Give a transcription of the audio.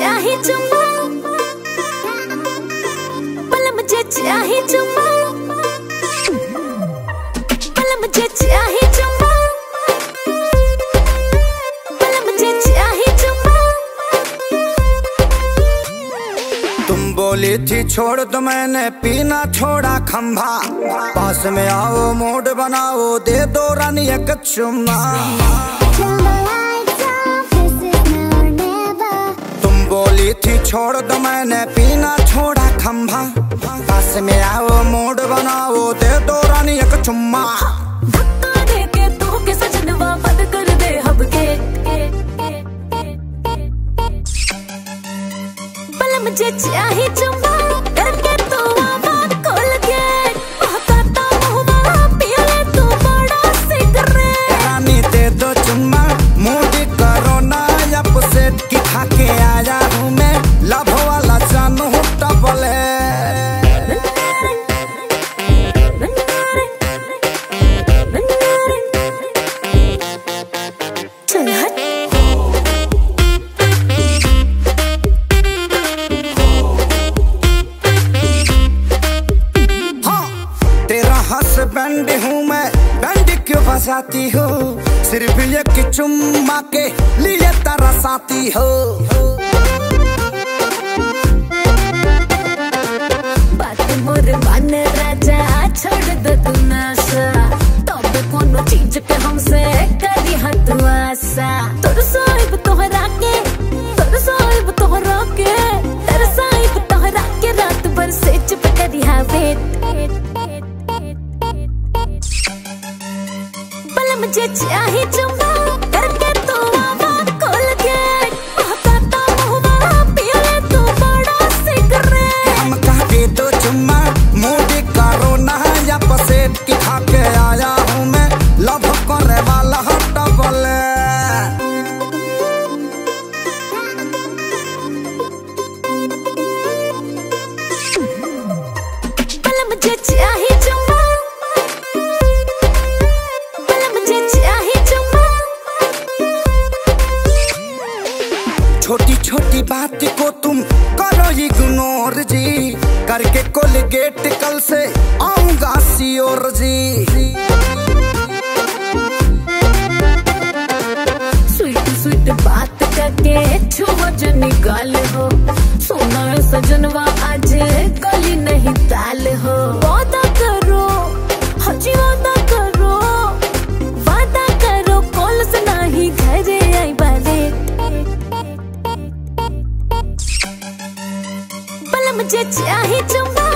चाहे पल मुझे चाहे पल मुझे चाहे पल मुझे चाहे तुम बोली थी छोड़ तो मैंने पीना छोड़ा खंभा। पास में आओ मोड बनाओ दे दो रानी एक चुम्मा। छोड़ दो मैंने पीना छोड़ा खंभा। पास में आओ मूड बनाओ दे दो रानी एक चुम्मा। दे तू मुझे चुम्मा करके तू आवाज़ खोल के। महकाता महुआ पिया ले तू बड़ा सिगरेट। रानी दे दो चुम्मा मूड करो ना की खा के आया हूँ तेरा बैंड हूँ मैं। बैंड क्यों बजाती हूँ? सिर्फ़ एक चुम्मा के लिए तरसाती हो। मुझे चाहे चुम्मा छोटी छोटी बात को तुम करो इग्नोर जी। करके कोलगेट कल से आऊँगा सी और जी मुझे चाहे चुम्मा